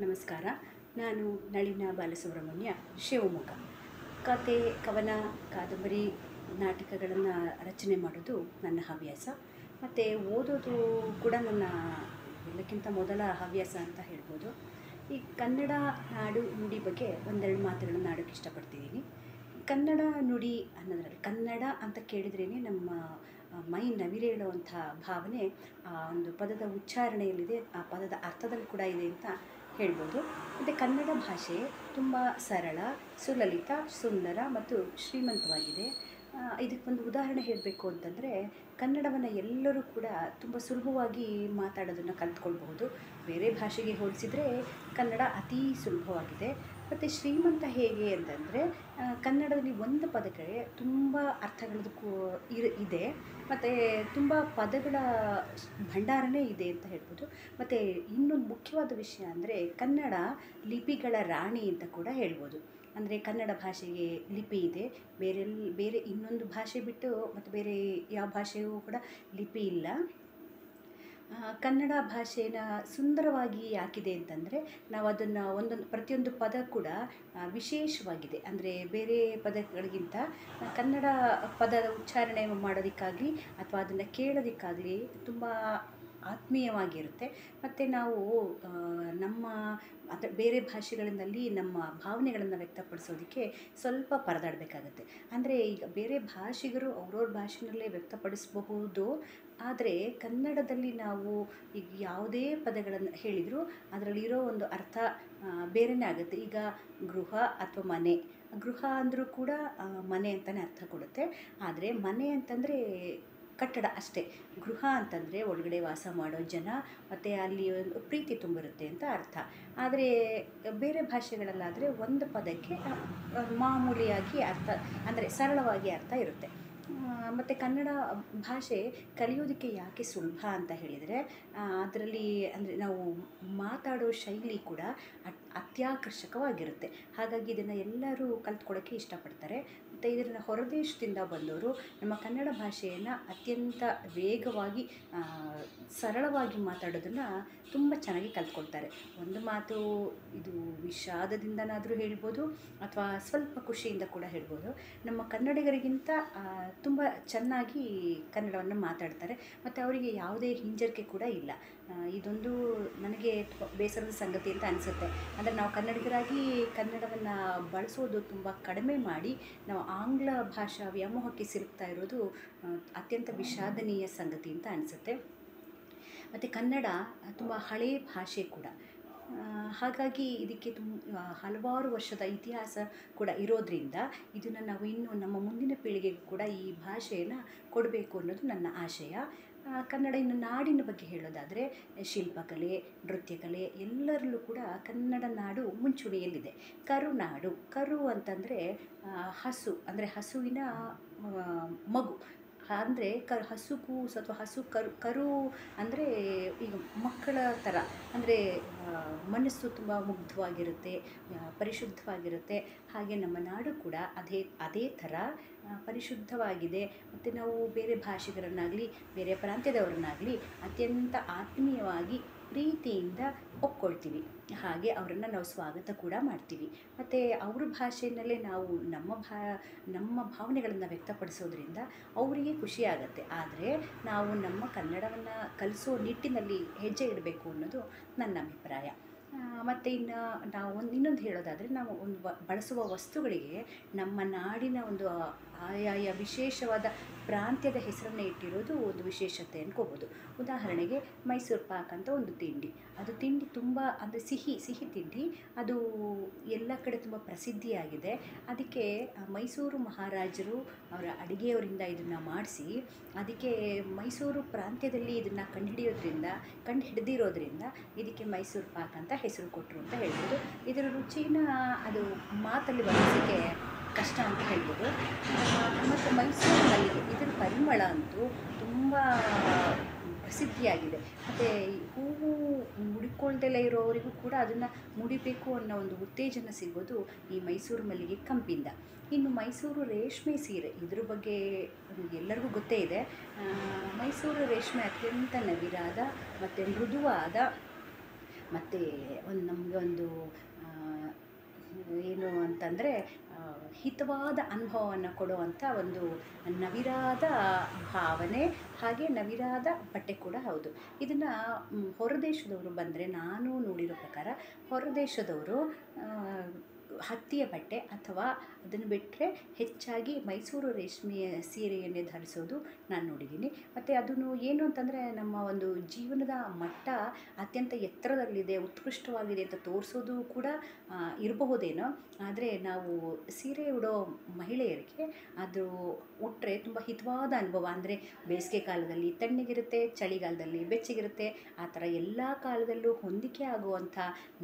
ನಮಸ್ಕಾರ. ನಾನು ನಳಿನ ಬಾಲಸುಬ್ರಹ್ಮಣ್ಯ, ಶಿವಮೊಗ್ಗ. ಕತೆ, ಕವನ, ಕಾದಂಬರಿ ನಾಟಕಗಳನ್ನು ರಚನೆ ಮಾಡೋದು ನನ್ನ ಹವ್ಯಾಸ. ಮತ್ತು ಓದೋದು ಕೂಡ ನನ್ನ ಎಲ್ಲಕ್ಕಿಂತ ಮೊದಲ ಹವ್ಯಾಸ ಅಂತ ಹೇಳ್ಬೋದು. ಈ ಕನ್ನಡ ನಾಡು ನುಡಿ ಬಗ್ಗೆ ಒಂದೆರಡು ಮಾತುಗಳನ್ನು ಆಡೋಕ್ಕೆ ಇಷ್ಟಪಡ್ತಿದ್ದೀನಿ. ಕನ್ನಡ ನುಡಿ ಅನ್ನೋದ್ರಲ್ಲಿ, ಕನ್ನಡ ಅಂತ ಕೇಳಿದ್ರೇ ನಮ್ಮ ಮೈ ನವಿರೇಳುವಂಥ ಭಾವನೆ, ಆ, ಒಂದು ಪದದ ಉಚ್ಚಾರಣೆಯಲ್ಲಿದೆ, ಆ ಪದದ ಅರ್ಥದಲ್ಲಿ ಕೂಡ ಇದೆ ಅಂತ ಹೇಳ್ಬೋದು. ಮತ್ತು ಕನ್ನಡ ಭಾಷೆ ತುಂಬ ಸರಳ, ಸುಲಲಿತ, ಸುಂದರ ಮತ್ತು ಶ್ರೀಮಂತವಾಗಿದೆ. ಇದಕ್ಕೊಂದು ಉದಾಹರಣೆ ಹೇಳಬೇಕು ಅಂತಂದರೆ, ಕನ್ನಡವನ್ನು ಎಲ್ಲರೂ ಕೂಡ ತುಂಬ ಸುಲಭವಾಗಿ ಮಾತಾಡೋದನ್ನು ಕಲ್ತ್ಕೊಳ್ಬಹುದು. ಬೇರೆ ಭಾಷೆಗೆ ಹೋಲಿಸಿದರೆ ಕನ್ನಡ ಅತೀ ಸುಲಭವಾಗಿದೆ. ಮತ್ತು ಶ್ರೀಮಂತ ಹೇಗೆ ಅಂತಂದರೆ ಕನ್ನಡದಲ್ಲಿ ಒಂದು ಪದಕ್ಕೆ ತುಂಬ ಅರ್ಥಗಳದಕ್ಕೂ ಇರ, ಇದೆ. ಮತ್ತು ತುಂಬ ಪದಗಳ ಭಂಡಾರನೇ ಇದೆ ಅಂತ ಹೇಳ್ಬೋದು. ಮತ್ತು ಇನ್ನೊಂದು ಮುಖ್ಯವಾದ ವಿಷಯ ಅಂದರೆ ಕನ್ನಡ ಲಿಪಿಗಳ ರಾಣಿ ಅಂತ ಕೂಡ ಹೇಳ್ಬೋದು. ಅಂದರೆ ಕನ್ನಡ ಭಾಷೆಗೆ ಲಿಪಿ ಇದೆ. ಬೇರೆ ಬೇರೆ ಇನ್ನೊಂದು ಭಾಷೆ ಬಿಟ್ಟು ಮತ್ತು ಬೇರೆ ಯಾವ ಭಾಷೆಯೂ ಕೂಡ ಲಿಪಿ ಇಲ್ಲ. ಕನ್ನಡ ಭಾಷೆನ ಸುಂದರವಾಗಿ ಯಾಕಿದೆ ಅಂತಂದರೆ ನಾವು ಅದನ್ನು ಒಂದೊಂದು, ಪ್ರತಿಯೊಂದು ಪದ ಕೂಡ ವಿಶೇಷವಾಗಿದೆ. ಅಂದರೆ ಬೇರೆ ಪದಗಳಿಗಿಂತ ಕನ್ನಡ ಪದದ ಉಚ್ಚಾರಣೆ ಮಾಡೋದಕ್ಕಾಗಲಿ ಅಥವಾ ಅದನ್ನು ಕೇಳೋದಕ್ಕಾಗಲಿ ತುಂಬ ಆತ್ಮೀಯವಾಗಿರುತ್ತೆ. ಮತ್ತು ನಾವು ನಮ್ಮ ಅದು ಬೇರೆ ಭಾಷೆಗಳಲ್ಲಿ ನಮ್ಮ ಭಾವನೆಗಳನ್ನು ವ್ಯಕ್ತಪಡಿಸೋದಕ್ಕೆ ಸ್ವಲ್ಪ ಪರದಾಡಬೇಕಾಗುತ್ತೆ. ಅಂದರೆ ಈಗ ಬೇರೆ ಭಾಷಿಗರು ಅವ್ರವ್ರ ಭಾಷೆನಲ್ಲೇ ವ್ಯಕ್ತಪಡಿಸಬಹುದು ಆದರೆ ಕನ್ನಡದಲ್ಲಿ ನಾವು ಈಗ ಯಾವುದೇ ಪದಗಳನ್ನು ಹೇಳಿದರೂ ಅದರಲ್ಲಿರೋ ಒಂದು ಅರ್ಥ ಬೇರೆನೇ ಆಗುತ್ತೆ. ಈಗ ಗೃಹ ಅಥವಾ ಮನೆ. ಗೃಹ ಅಂದರೂ ಕೂಡ ಮನೆ ಅಂತಲೇ ಅರ್ಥ ಕೊಡುತ್ತೆ. ಆದರೆ ಮನೆ ಅಂತಂದರೆ ಕಟ್ಟಡ ಅಷ್ಟೇ. ಗೃಹ ಅಂತಂದರೆ ಒಳಗಡೆ ವಾಸ ಮಾಡೋ ಜನ, ಮತ್ತು ಅಲ್ಲಿ ಒಂದು ಪ್ರೀತಿ ತುಂಬಿರುತ್ತೆ ಅಂತ ಅರ್ಥ. ಆದರೆ ಬೇರೆ ಭಾಷೆಗಳಲ್ಲಾದರೆ ಒಂದು ಪದಕ್ಕೆ ಮಾಮೂಲಿಯಾಗಿ ಅರ್ಥ, ಅಂದರೆ ಸರಳವಾಗಿ ಅರ್ಥ ಇರುತ್ತೆ. ಮತ್ತು ಕನ್ನಡ ಭಾಷೆ ಕಲಿಯೋದಕ್ಕೆ ಯಾಕೆ ಸುಲಭ ಅಂತ ಹೇಳಿದರೆ ಅದರಲ್ಲಿ ಅಂದರೆ ನಾವು ಮಾತಾಡೋ ಶೈಲಿ ಕೂಡ ಅತ್, ಅತ್ಯಾಕರ್ಷಕವಾಗಿರುತ್ತೆ. ಹಾಗಾಗಿ ಇದನ್ನು ಎಲ್ಲರೂ ಕಲ್ತ್ಕೊಳ್ಳೋಕ್ಕೆ ಇಷ್ಟಪಡ್ತಾರೆ. ಮತ್ತು ಹೊರದೇಶದಿಂದ ಬಂದವರು ನಮ್ಮ ಕನ್ನಡ ಭಾಷೆಯನ್ನು ಅತ್ಯಂತ ವೇಗವಾಗಿ ಸರಳವಾಗಿ ಮಾತಾಡೋದನ್ನು ತುಂಬ ಚೆನ್ನಾಗಿ ಕಲ್ತ್ಕೊಳ್ತಾರೆ. ಒಂದು ಮಾತು ಇದು ವಿಷಾದದಿಂದನಾದರೂ ಹೇಳ್ಬೋದು ಅಥವಾ ಸ್ವಲ್ಪ ಖುಷಿಯಿಂದ ಕೂಡ ಹೇಳ್ಬೋದು. ನಮ್ಮ ಕನ್ನಡಿಗರಿಗಿಂತ ತುಂಬ ಚೆನ್ನಾಗಿ ಕನ್ನಡವನ್ನು ಮಾತಾಡ್ತಾರೆ. ಮತ್ತು ಅವರಿಗೆ ಯಾವುದೇ ಹಿಂಜರಿಕೆ ಕೂಡ ಇಲ್ಲ. ಇದೊಂದು ನನಗೆ ಬೇಸರದ ಸಂಗತಿ ಅಂತ ಅನಿಸುತ್ತೆ. ಅಂದರೆ ನಾವು ಕನ್ನಡಿಗರಾಗಿ ಕನ್ನಡವನ್ನು ಬಳಸೋದು ತುಂಬ ಕಡಿಮೆ ಮಾಡಿ, ನಾವು ಆಂಗ್ಲ ಭಾಷಾ ವ್ಯಾಮೋಹಕ್ಕೆ ಸಿಲುಕ್ತಾ ಇರೋದು ಅತ್ಯಂತ ವಿಷಾದನೀಯ ಸಂಗತಿ ಅಂತ ಅನಿಸುತ್ತೆ. ಮತ್ತು ಕನ್ನಡ ತುಂಬ ಹಳೆಯ ಭಾಷೆ ಕೂಡ. ಹಾಗಾಗಿ ಇದಕ್ಕೆ ತುಂಬ ಹಲವಾರು ವರ್ಷದ ಇತಿಹಾಸ ಕೂಡ ಇರೋದ್ರಿಂದ ಇದನ್ನು ನಾವು ಇನ್ನು ನಮ್ಮ ಮುಂದಿನ ಪೀಳಿಗೆಗೂ ಕೂಡ ಈ ಭಾಷೆಯನ್ನು ಕೊಡಬೇಕು ಅನ್ನೋದು ನನ್ನ ಆಶಯ. ಕನ್ನಡ ಇನ್ನು ನಾಡಿನ ಬಗ್ಗೆ ಹೇಳೋದಾದರೆ ಶಿಲ್ಪಕಲೆ ನೃತ್ಯಕಲೆ ಎಲ್ಲರಲ್ಲೂ ಕೂಡ ಕನ್ನಡ ನಾಡು ಮುಂಚೂಣಿಯಲ್ಲಿದೆ. ಕರುನಾಡು, ಕರು ಅಂತಂದರೆ ಹಸು, ಅಂದರೆ ಹಸುವಿನ ಮಗು. ಅಂದರೆ ಕ ಹಸು ಕೂಸು ಅಥವಾ ಹಸು ಕರು ಕರು ಅಂದರೆ ಈಗ ಮಕ್ಕಳ ಥರ ಅಂದರೆ ಮನಸ್ಸು ತುಂಬ ಮುಗ್ಧವಾಗಿರುತ್ತೆ ಪರಿಶುದ್ಧವಾಗಿರುತ್ತೆ. ಹಾಗೆ ನಮ್ಮ ನಾಡು ಕೂಡ ಅದೇ ಅದೇ ಥರ ಪರಿಶುದ್ಧವಾಗಿದೆ. ಮತ್ತು ನಾವು ಬೇರೆ ಭಾಷಿಗರನ್ನಾಗಲಿ ಬೇರೆ ಪ್ರಾಂತ್ಯದವರನ್ನಾಗಲಿ ಅತ್ಯಂತ ಆತ್ಮೀಯವಾಗಿ ಪ್ರೀತಿಯಿಂದ ಒಪ್ಕೊಳ್ತೀವಿ. ಹಾಗೆ ಅವರನ್ನು ನಾವು ಸ್ವಾಗತ ಕೂಡ ಮಾಡ್ತೀವಿ. ಮತ್ತು ಅವ್ರ ಭಾಷೆಯಲ್ಲೇ ನಾವು ನಮ್ಮ ಭಾ, ನಮ್ಮ ಭಾವನೆಗಳನ್ನು ವ್ಯಕ್ತಪಡಿಸೋದ್ರಿಂದ ಅವರಿಗೆ ಖುಷಿ ಆಗುತ್ತೆ. ಆದರೆ ನಾವು ನಮ್ಮ ಕನ್ನಡವನ್ನು ಕಲಿಸೋ ನಿಟ್ಟಿನಲ್ಲಿ ಹೆಜ್ಜೆ ಇಡಬೇಕು ಅನ್ನೋದು ನನ್ನ ಅಭಿಪ್ರಾಯ. ಮತ್ತು ಇನ್ನು ನಾವು ಒಂದು ಇನ್ನೊಂದು ಹೇಳೋದಾದರೆ ನಾವು ಒಂದು ಬಳಸುವ ವಸ್ತುಗಳಿಗೆ ನಮ್ಮ ನಾಡಿನ ಒಂದು ಆಯಾಯ, ವಿಶೇಷವಾದ ಪ್ರಾಂತ್ಯದ ಹೆಸರನ್ನು ಇಟ್ಟಿರೋದು ಒಂದು ವಿಶೇಷತೆ ಅನ್ಕೋಬೋದು. ಉದಾಹರಣೆಗೆ ಮೈಸೂರು ಪಾಕ್ ಅಂತ ಒಂದು ತಿಂಡಿ. ಅದು ತಿಂಡಿ ತುಂಬ ಅಂದರೆ ಸಿಹಿ ಸಿಹಿ ತಿಂಡಿ. ಅದು ಎಲ್ಲ ಕಡೆ ತುಂಬ ಪ್ರಸಿದ್ಧಿಯಾಗಿದೆ. ಅದಕ್ಕೆ ಮೈಸೂರು ಮಹಾರಾಜರು ಅವರ ಅಡುಗೆಯವರಿಂದ ಇದನ್ನು ಮಾಡಿಸಿ, ಅದಕ್ಕೆ ಮೈಸೂರು ಪ್ರಾಂತ್ಯದಲ್ಲಿ ಇದನ್ನು ಕಂಡುಹಿಡಿಯೋದ್ರಿಂದ ಕಂಡು ಹಿಡಿದಿರೋದ್ರಿಂದ ಇದಕ್ಕೆ ಮೈಸೂರು ಪಾಕ್ ಅಂತ ಹೆಸರು ಕೊಟ್ಟರು ಅಂತ ಹೇಳ್ಬೋದು. ಇದರ ರುಚಿನ ಅದು ಮಾತಲ್ಲಿ ವರ್ಣಿಸೋಕ್ಕೆ ಕಷ್ಟ ಅಂತ ಹೇಳ್ಬೋದು. ಮತ್ತು ಮೈಸೂರು ಮಲ್ಲಿಗೆ ಇದರ ಪರಿಮಳ ಅಂತೂ ತುಂಬ ಪ್ರಸಿದ್ಧಿಯಾಗಿದೆ. ಮತ್ತು ಹೂವು ಮುಡಿಕೊಳ್ಳದೆಲ್ಲ ಇರೋವರಿಗೂ ಕೂಡ ಅದನ್ನು ಮುಡಿಬೇಕು ಅನ್ನೋ ಒಂದು ಉತ್ತೇಜನ ಸಿಗೋದು ಈ ಮೈಸೂರು ಮಲ್ಲಿಗೆ ಕಂಪಿಂದ. ಇನ್ನು ಮೈಸೂರು ರೇಷ್ಮೆ ಸೀರೆ ಇದ್ರ ಬಗ್ಗೆ ಎಲ್ಲರಿಗೂ ಗೊತ್ತೇ ಇದೆ. ಮೈಸೂರು ರೇಷ್ಮೆ ಅತ್ಯಂತ ನವಿರಾದ ಮತ್ತು ಮೃದುವಾದ ಮತ್ತು ಒಂದು ನಮಗೆ ಒಂದು ಏನು ಅಂತಂದರೆ ಹಿತವಾದ ಅನುಭವವನ್ನು ಕೊಡುವಂಥ ಒಂದು ನವಿರಾದ ಭಾವನೆ, ಹಾಗೆ ನವಿರಾದ ಬಟ್ಟೆ ಕೂಡ ಹೌದು. ಇದನ್ನು ಹೊರದೇಶದವರು ಬಂದರೆ ನಾನು ನೋಡಿರೋ ಪ್ರಕಾರ ಹೊರದೇಶದವರು ಹತ್ತಿಯ ಬಟ್ಟೆ ಅಥವಾ ಅದನ್ನು ಬಿಟ್ಟರೆ ಹೆಚ್ಚಾಗಿ ಮೈಸೂರು ರೇಷ್ಮೆಯ ಸೀರೆಯನ್ನೇ ಧರಿಸೋದು ನಾನು ನೋಡಿದ್ದೀನಿ. ಮತ್ತು ಅದನ್ನು ಏನು ಅಂತಂದರೆ ನಮ್ಮ ಒಂದು ಜೀವನದ ಮಟ್ಟ ಅತ್ಯಂತ ಎತ್ತರದಲ್ಲಿದೆ, ಉತ್ಕೃಷ್ಟವಾಗಿದೆ ಅಂತ ತೋರಿಸೋದು ಕೂಡ ಇರಬಹುದೇನೋ. ಆದರೆ ನಾವು ಸೀರೆ ಉಡೋ ಮಹಿಳೆಯರಿಗೆ ಅದು ಉಟ್ಟರೆ ತುಂಬ ಹಿತವಾದ ಅನುಭವ. ಅಂದರೆ ಬೇಸಿಗೆ ಕಾಲದಲ್ಲಿ ತಣ್ಣಗಿರುತ್ತೆ, ಚಳಿಗಾಲದಲ್ಲಿ ಬೆಚ್ಚಗಿರುತ್ತೆ. ಆ ಥರ ಎಲ್ಲ ಕಾಲದಲ್ಲೂ ಹೊಂದಿಕೆ ಆಗುವಂಥ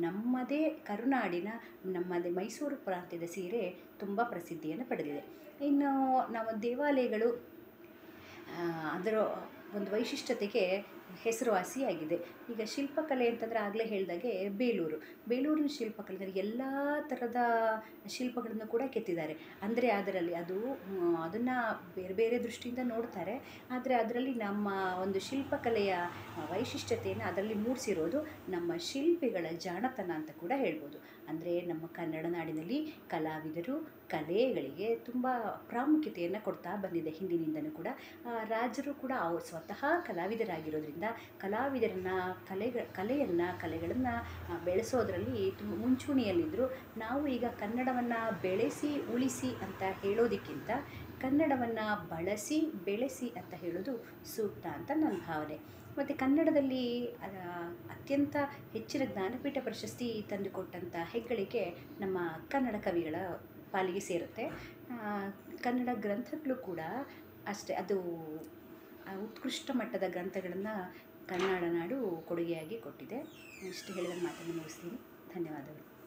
ನಮ್ಮದೇ ಕರುನಾಡಿನ, ನಮ್ಮದೇ ಮೈಸೂರು ಪ್ರಾಂತ್ಯದ ಸೀರೆ ತುಂಬ ಪ್ರಸಿದ್ಧಿಯನ್ನು ಪಡೆದಿದೆ. ಇನ್ನು ನಾವು ದೇವಾಲಯಗಳು ಅದರ ಒಂದು ವೈಶಿಷ್ಟ್ಯತೆಗೆ ಹೆಸರುವಾಸಿಯಾಗಿದೆ. ಈಗ ಶಿಲ್ಪಕಲೆ ಅಂತಂದರೆ ಆಗಲೇ ಹೇಳಿದಾಗೆ ಬೇಲೂರು. ಬೇಲೂರಿನ ಶಿಲ್ಪಕಲೆ ಎಲ್ಲ ಥರದ ಶಿಲ್ಪಗಳನ್ನು ಕೂಡ ಕೆತ್ತಿದ್ದಾರೆ. ಅಂದರೆ ಅದರಲ್ಲಿ ಅದು ಅದನ್ನು ಬೇರೆ ಬೇರೆ ದೃಷ್ಟಿಯಿಂದ ನೋಡ್ತಾರೆ. ಆದರೆ ಅದರಲ್ಲಿ ನಮ್ಮ ಒಂದು ಶಿಲ್ಪಕಲೆಯ ವೈಶಿಷ್ಟ್ಯತೆಯನ್ನು ಅದರಲ್ಲಿ ಮೂಡಿಸಿರೋದು ನಮ್ಮ ಶಿಲ್ಪಿಗಳ ಜಾಣತನ ಅಂತ ಕೂಡ ಹೇಳ್ಬೋದು. ಅಂದರೆ ನಮ್ಮ ಕನ್ನಡ ನಾಡಿನಲ್ಲಿ ಕಲಾವಿದರು, ಕಲೆಗಳಿಗೆ ತುಂಬ ಪ್ರಾಮುಖ್ಯತೆಯನ್ನು ಕೊಡ್ತಾ ಬಂದಿದೆ ಹಿಂದಿನಿಂದಲೂ ಕೂಡ. ರಾಜರು ಕೂಡ ಅವ್ರು ಸ್ವತಃ ಕಲಾವಿದರಾಗಿರೋದ್ರಿಂದ ಕಲಾವಿದರನ್ನು, ಕಲೆಗ, ಕಲೆಯನ್ನು, ಕಲೆಗಳನ್ನು ಬೆಳೆಸೋದರಲ್ಲಿ ತುಂಬ ಮುಂಚೂಣಿಯಲ್ಲಿದ್ದರು ನಾವು ಈಗ ಕನ್ನಡವನ್ನು ಬೆಳೆಸಿ, ಉಳಿಸಿ ಅಂತ ಹೇಳೋದಕ್ಕಿಂತ ಕನ್ನಡವನ್ನು ಬಳಸಿ, ಬೆಳೆಸಿ ಅಂತ ಹೇಳೋದು ಸೂಕ್ತ ಅಂತ ನನ್ನ ಭಾವನೆ. ಮತ್ತು ಕನ್ನಡದಲ್ಲಿ ಅತ್ಯಂತ ಹೆಚ್ಚಿನ ಜ್ಞಾನಪೀಠ ಪ್ರಶಸ್ತಿ ತಂದುಕೊಟ್ಟಂಥ ಹೆಗ್ಗಳಿಕೆ ನಮ್ಮ ಕನ್ನಡ ಕವಿಗಳ ಪಾಲಿಗೆ ಸೇರುತ್ತೆ. ಕನ್ನಡ ಗ್ರಂಥಗಳು ಕೂಡ ಅಷ್ಟೇ, ಅದು ಉತ್ಕೃಷ್ಟ ಮಟ್ಟದ ಗ್ರಂಥಗಳನ್ನು ಕನ್ನಡ ನಾಡು ಕೊಡುಗೆಯಾಗಿ ಕೊಟ್ಟಿದೆ. ಇಷ್ಟು ಹೇಳಿದ ಮಾತನ್ನು ಮುಗಿಸ್ತೀನಿ. ಧನ್ಯವಾದಗಳು.